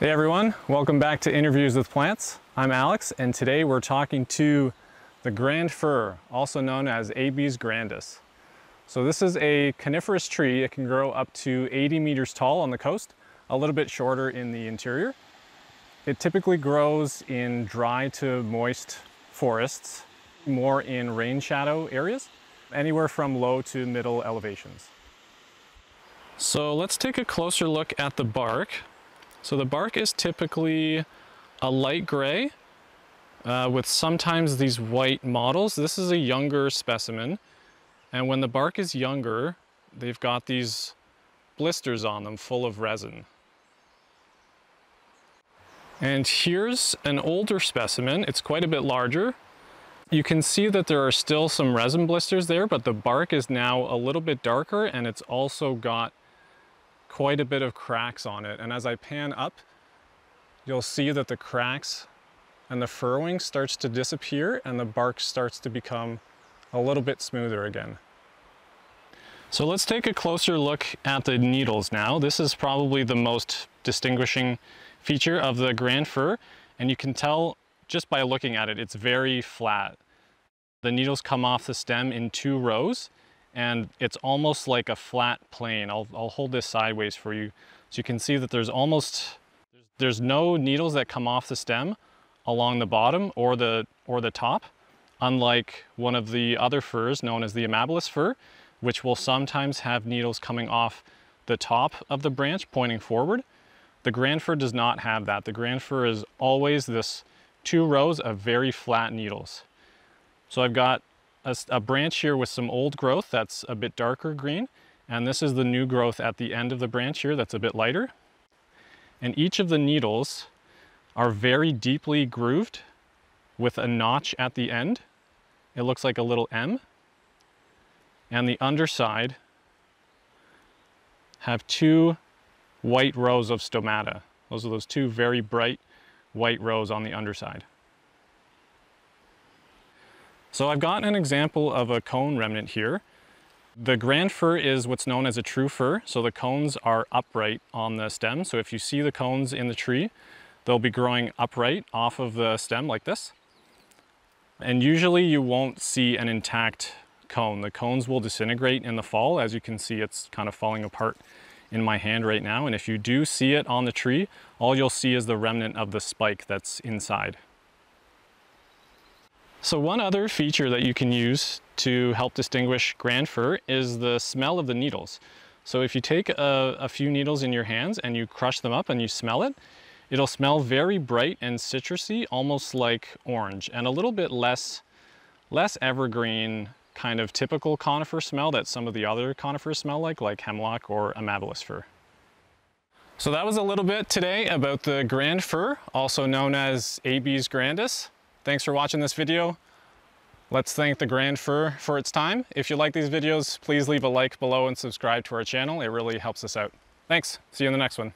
Hey everyone, welcome back to Interviews with Plants. I'm Alex and today we're talking to the Grand Fir, also known as Abies grandis. So this is a coniferous tree. It can grow up to 80 meters tall on the coast, a little bit shorter in the interior. It typically grows in dry to moist forests, more in rain shadow areas, anywhere from low to middle elevations. So let's take a closer look at the bark. So the bark is typically a light gray uh, with sometimes these white mottles. This is a younger specimen. And when the bark is younger, they've got these blisters on them full of resin. And here's an older specimen. It's quite a bit larger. You can see that there are still some resin blisters there, but the bark is now a little bit darker and it's also got quite a bit of cracks on it. And as I pan up, you'll see that the cracks and the furrowing starts to disappear and the bark starts to become a little bit smoother again. So let's take a closer look at the needles now. This is probably the most distinguishing feature of the Grand Fir, and you can tell just by looking at it, it's very flat. The needles come off the stem in two rows, and it's almost like a flat plane. I'll, I'll hold this sideways for you. So you can see that there's almost, there's, there's no needles that come off the stem along the bottom or the, or the top, unlike one of the other firs known as the amabilis fir, which will sometimes have needles coming off the top of the branch pointing forward. The grand fir does not have that. The grand fir is always this two rows of very flat needles. So I've got a, a, branch here with some old growth that's a bit darker green. And this is the new growth at the end of the branch here that's a bit lighter. And each of the needles are very deeply grooved with a notch at the end. It looks like a little M. And the underside have two white rows of stomata. Those are those two very bright white rows on the underside. So I've got an example of a cone remnant here. The grand fir is what's known as a true fir, so the cones are upright on the stem. So if you see the cones in the tree, they'll be growing upright off of the stem like this. And usually you won't see an intact cone. The cones will disintegrate in the fall. As you can see, it's kind of falling apart in my hand right now. And if you do see it on the tree, all you'll see is the remnant of the spike that's inside. So one other feature that you can use to help distinguish grand fir is the smell of the needles. So if you take a, a, few needles in your hands and you crush them up and you smell it, it'll smell very bright and citrusy, almost like orange, and a little bit less, less evergreen kind of typical conifer smell that some of the other conifers smell like, like hemlock or amabilis fir. So that was a little bit today about the grand fir, also known as Abies grandis. Thanks for watching this video. Let's thank the Grand Fir for its time. If you like these videos, please leave a like below and subscribe to our channel. It really helps us out. Thanks. See you in the next one.